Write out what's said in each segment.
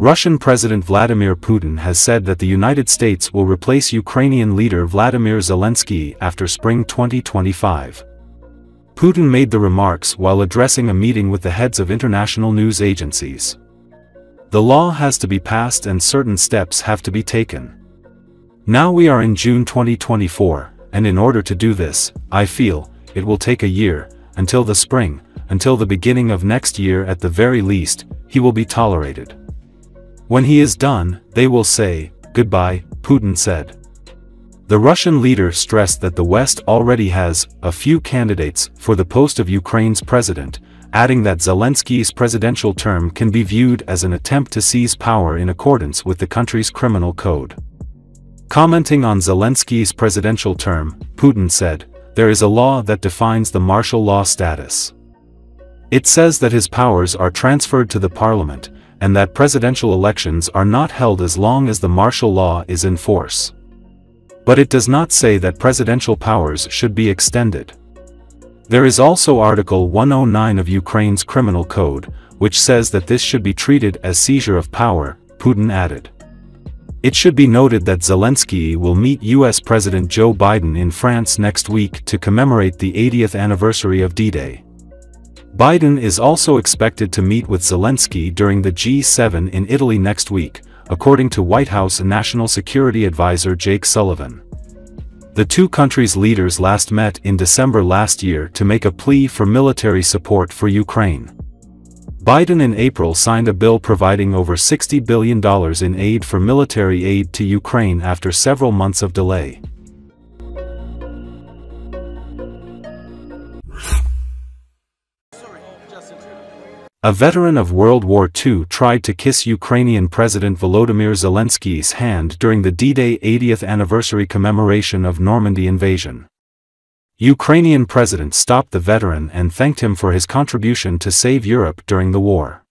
Russian President Vladimir Putin has said that the United States will replace Ukrainian leader Vladimir Zelensky after spring 2025. Putin made the remarks while addressing a meeting with the heads of international news agencies. The law has to be passed and certain steps have to be taken. Now we are in June 2024, and in order to do this, I feel, it will take a year, until the spring, until the beginning of next year at the very least, he will be tolerated. When he is done, they will say, goodbye, Putin said. The Russian leader stressed that the West already has a few candidates for the post of Ukraine's president, adding that Zelensky's presidential term can be viewed as an attempt to seize power in accordance with the country's criminal code. Commenting on Zelensky's presidential term, Putin said, there is a law that defines the martial law status. It says that his powers are transferred to the parliament, and that presidential elections are not held as long as the martial law is in force. But it does not say that presidential powers should be extended. There is also Article 109 of Ukraine's Criminal Code, which says that this should be treated as seizure of power, Putin added. It should be noted that Zelensky will meet US President Joe Biden in France next week to commemorate the 80th anniversary of D-Day. Biden is also expected to meet with Zelensky during the G7 in Italy next week, according to White House National Security Advisor Jake Sullivan. The two countries' leaders last met in December last year to make a plea for military support for Ukraine. Biden in April signed a bill providing over $60 billion in aid for military aid to Ukraine after several months of delay. A veteran of World War II tried to kiss Ukrainian President Volodymyr Zelensky's hand during the D-Day 80th anniversary commemoration of Normandy invasion. Ukrainian president stopped the veteran and thanked him for his contribution to save Europe during the war.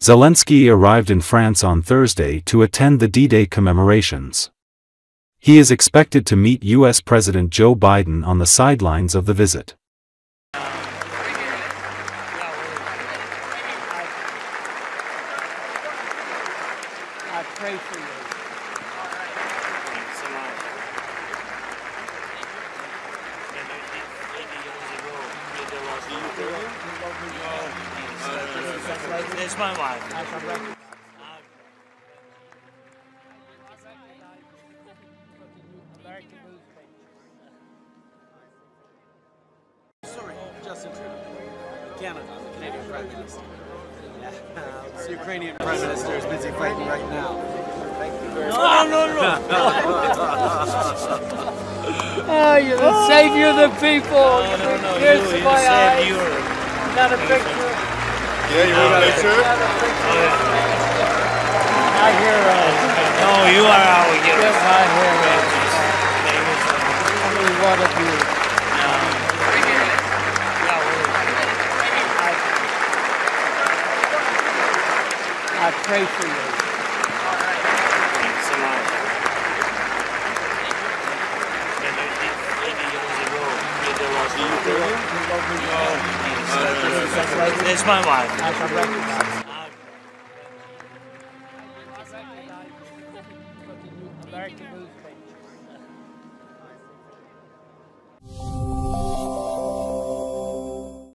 Zelensky arrived in France on Thursday to attend the D-Day commemorations. He is expected to meet U.S. President Joe Biden on the sidelines of the visit. Pray for you. It's my wife. Sorry, Justin Trudeau. Canada, the Canadian Prime Minister. Yeah, this Ukrainian Prime Minister is busy fighting right now. No, no, no, no. Oh, you're the savior of the people. No, no, no. Here's You, you my saved eyes. Europe. Got a picture. Yeah, you want a picture? Got a picture. My hero. No, you are our hero. You're my hero. Only one of you. I pray for you. It's my wife. I can recognize. American newspaper.